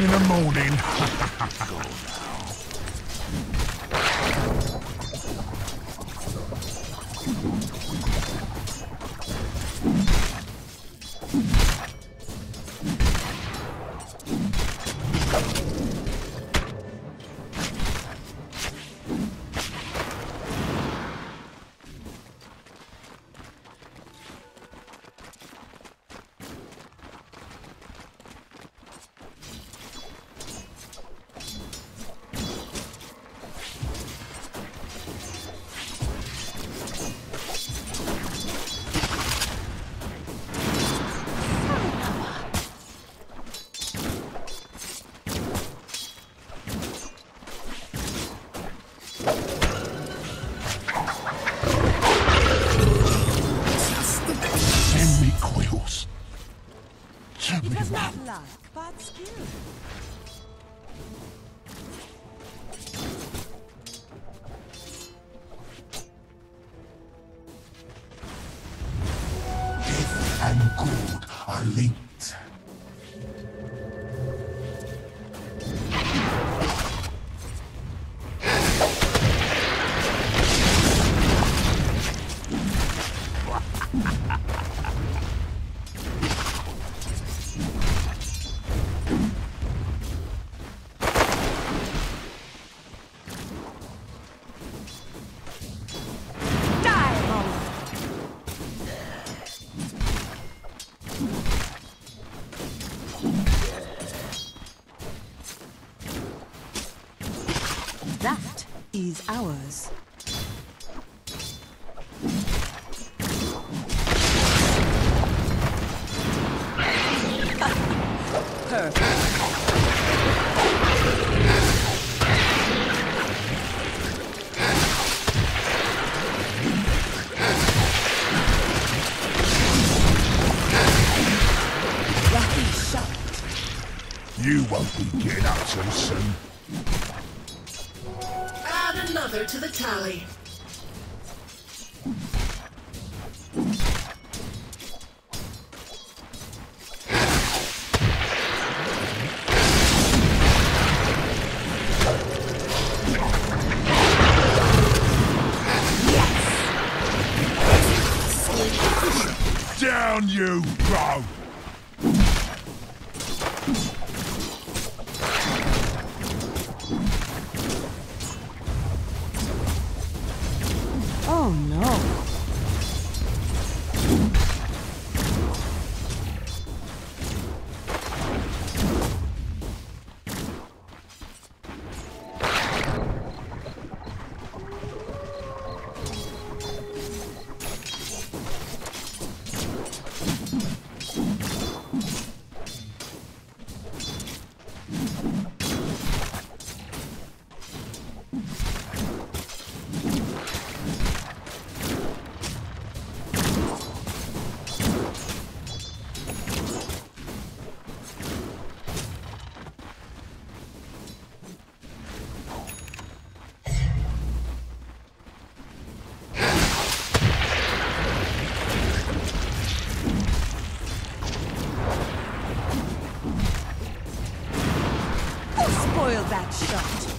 In the morning. That is you go! Oh no. That shot.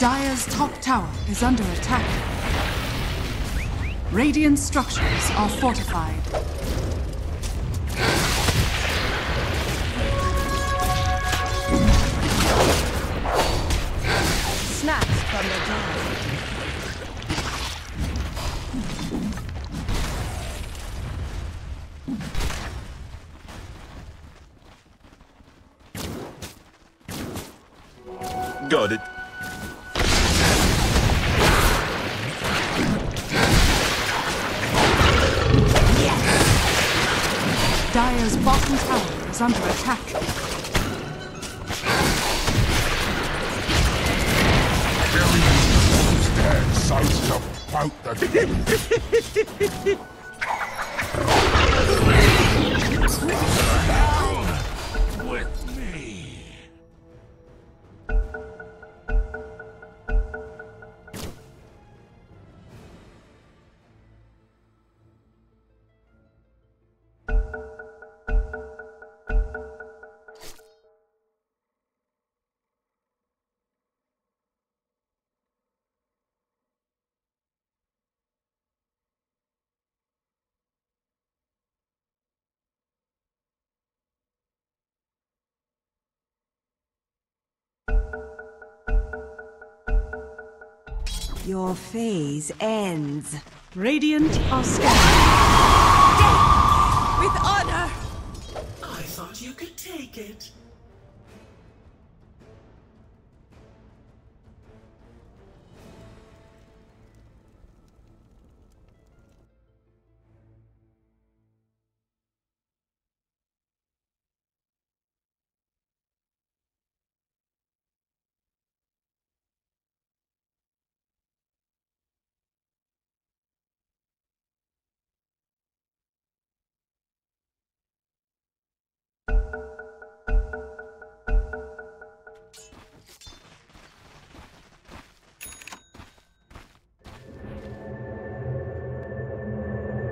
Dire's top tower is under attack. Radiant structures are fortified. Snacks from the dead. Got it. Your phase ends. Radiant are scared. With honor! I thought you could take it.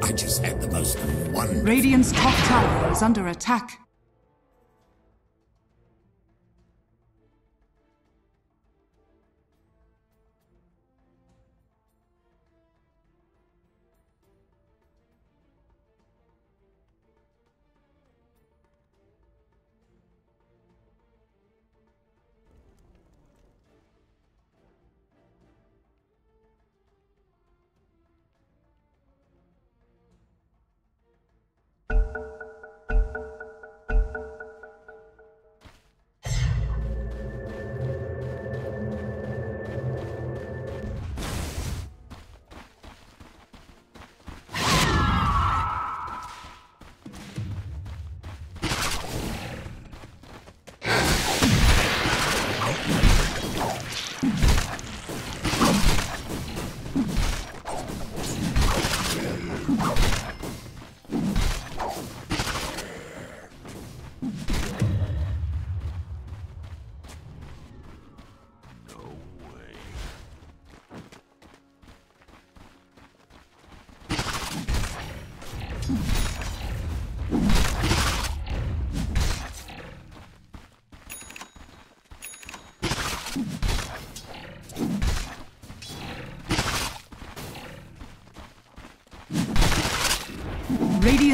I just had the most wonderful. Radiant's top tower is under attack.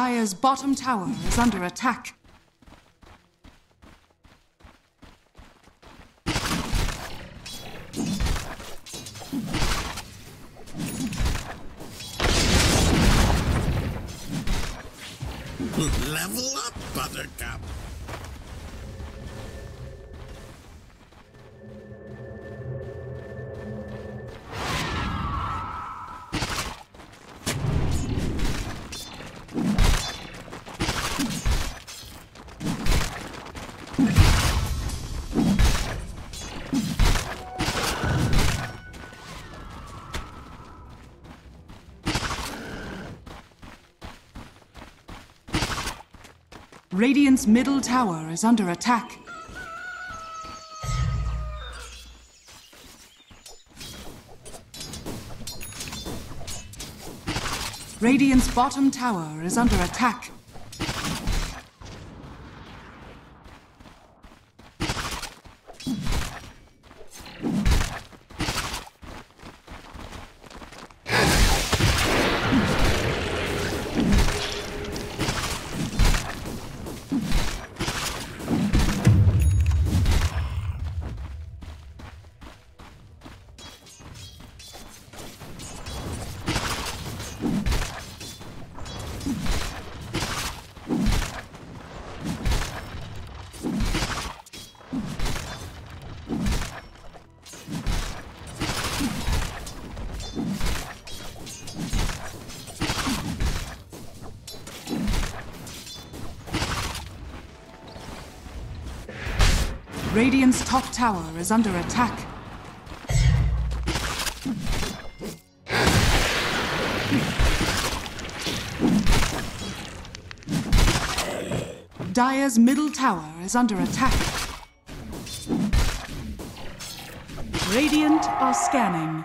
Dire's bottom tower is under attack. Level up, Buttercup. Radiant's middle tower is under attack. Radiant's bottom tower is under attack. Radiant's top tower is under attack. Dire's middle tower is under attack. Radiant are scanning.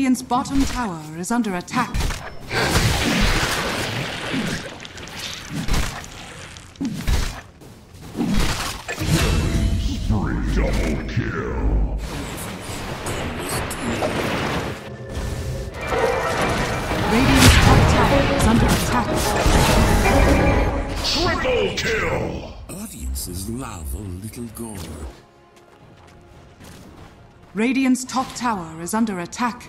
Radiant's bottom tower is under attack. Double kill. Radiant's top tower is under attack. Triple kill. audiences love a little gore. Radiant's top tower is under attack.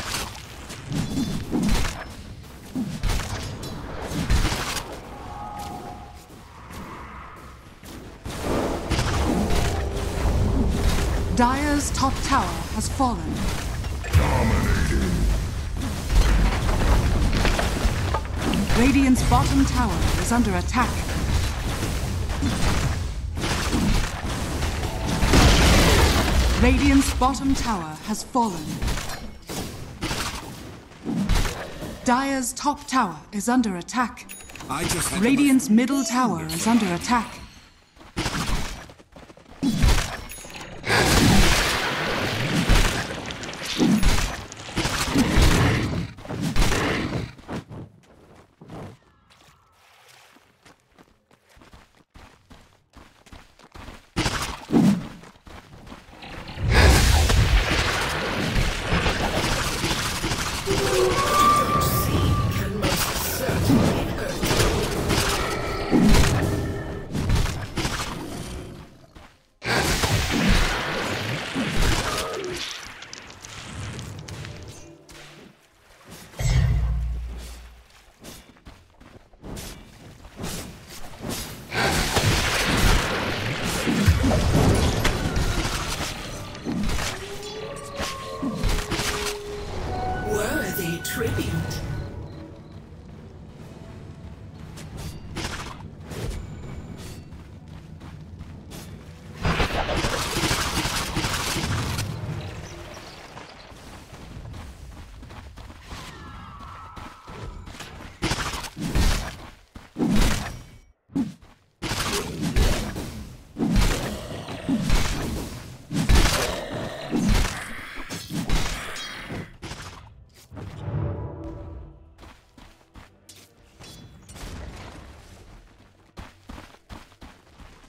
Dire's top tower has fallen. Dominating. Radiant's bottom tower is under attack. Radiant's bottom tower has fallen. Dire's top tower is under attack. I just Radiant's middle tower is under attack.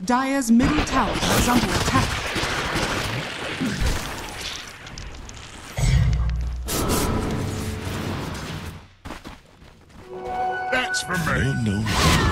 Dire's middle tower is under attack. That's for me. no. Bested.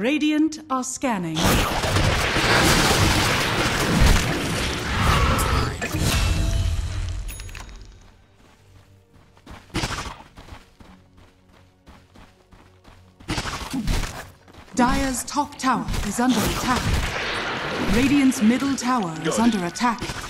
Radiant are scanning. Dire's top tower is under attack. Radiant's middle tower is under attack.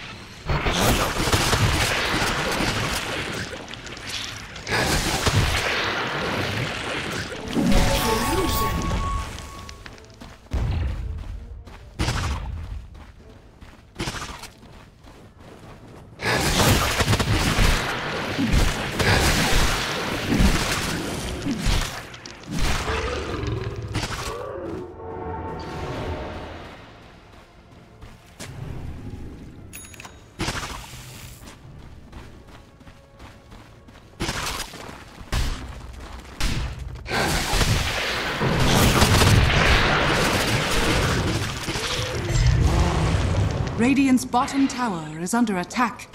Bottom tower is under attack.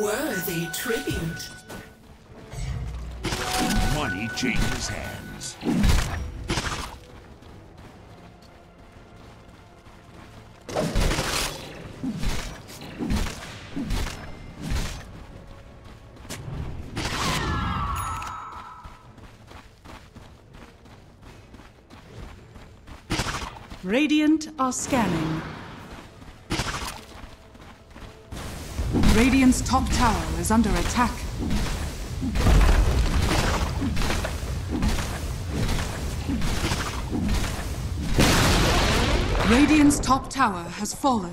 Worthy tribute. Money changes hands. Radiant are scanning. Radiant's top tower is under attack. Radiant's top tower has fallen.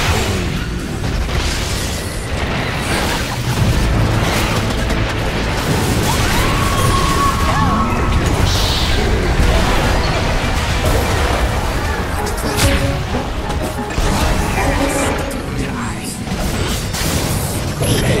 Monster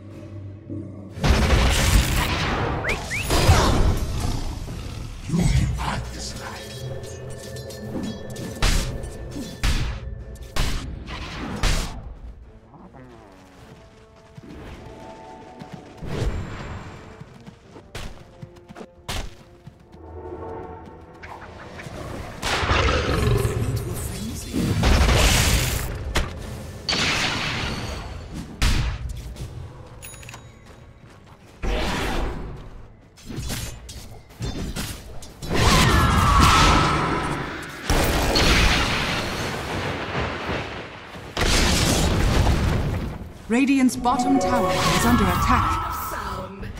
Radiant's bottom tower is under attack.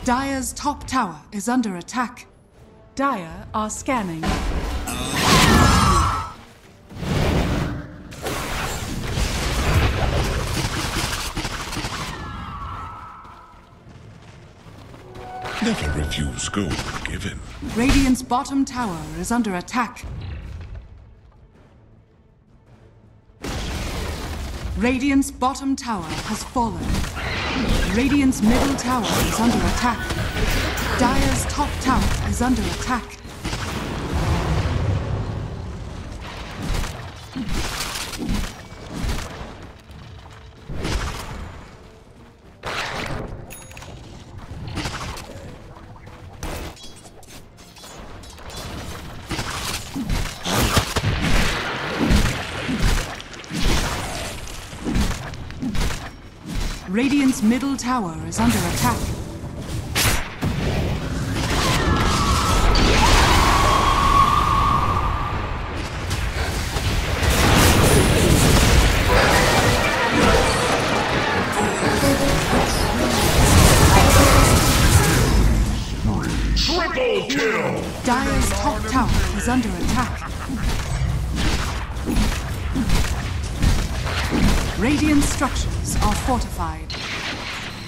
Dire's top tower is under attack. Dire are scanning. Never refuse gold given. Radiant's bottom tower is under attack. Radiant's bottom tower has fallen. Radiant's middle tower is under attack. Dire's top tower is under attack. Middle tower is under attack. Triple kill! Dire's top tower is under attack. Radiant structures are fortified.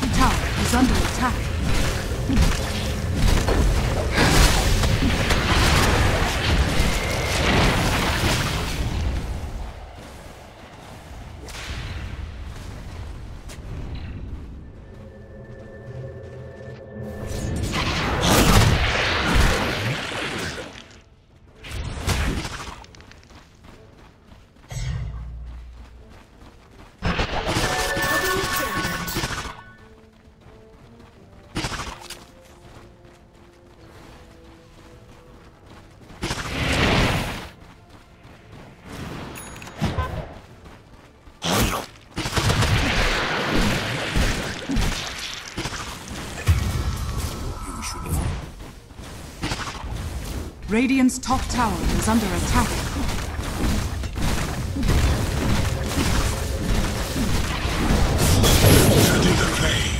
Top tower is under attack. Radiant's top tower is under attack. Flame.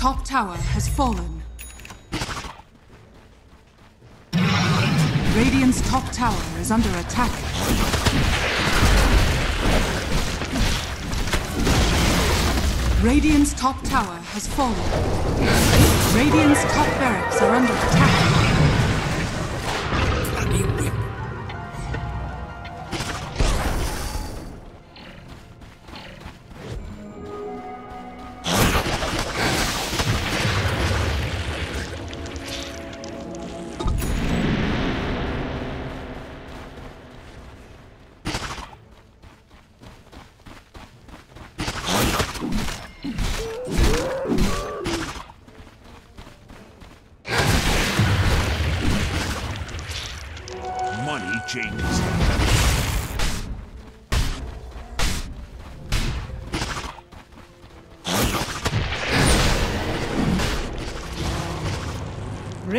Top tower has fallen. Radiant's top tower is under attack. Radiant's top tower has fallen. Radiant's top barracks are under attack.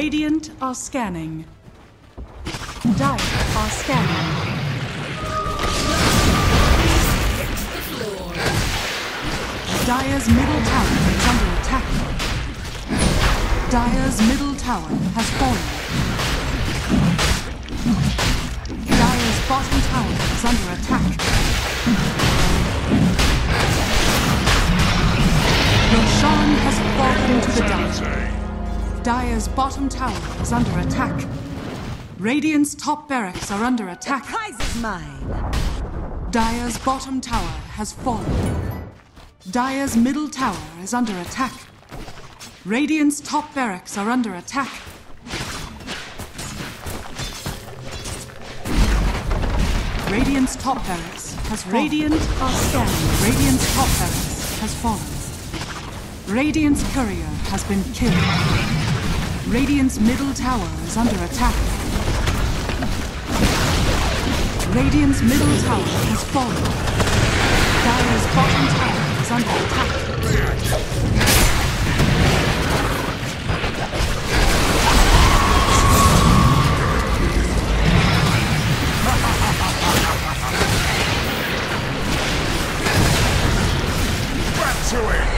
Radiant are scanning. Dire are scanning. Dire's middle tower is under attack. Dire's middle tower has fallen. Dire's bottom tower is under attack. Roshan has fallen to the dark. Dire's bottom tower is under attack. Radiant's top barracks are under attack. Prize is mine. Dire's bottom tower has fallen. Dire's middle tower is under attack. Radiant's top barracks are under attack. Radiant's top barracks has fallen. Radiant are scanning. Radiant's top barracks has fallen. Radiant's courier has been killed. Radiant's middle tower is under attack. Radiant's middle tower has fallen. Dire's bottom tower is under attack. Back to it!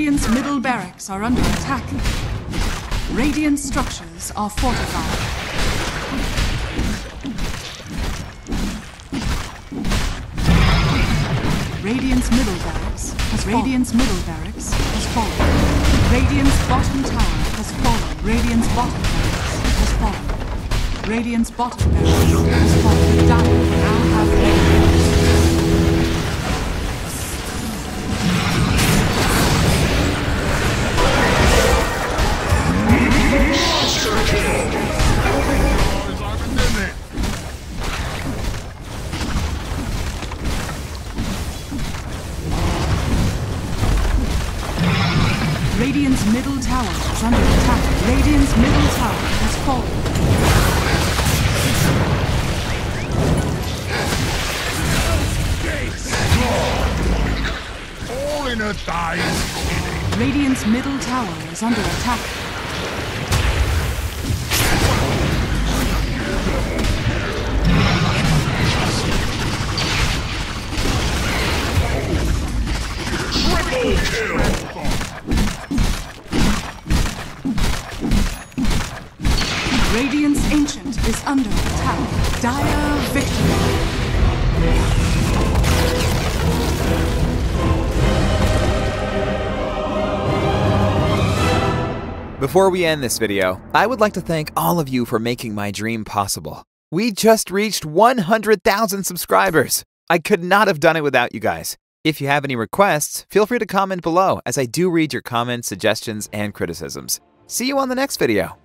Radiant's middle barracks are under attack. Radiant structures are fortified. Radiant's middle barracks has Radiant's middle barracks has fallen. Radiant's bottom tower has fallen. Radiant's bottom barracks has fallen. Radiant's bottom barracks has fallen. Dire Radiant's middle tower is under attack. Radiant's middle tower has fallen. All in a day. Radiant's middle tower is under attack. Radiant's ancient is under attack. Dire victory. Before we end this video, I would like to thank all of you for making my dream possible. We just reached 100,000 subscribers. I could not have done it without you guys. If you have any requests, feel free to comment below as I do read your comments, suggestions, and criticisms. See you on the next video.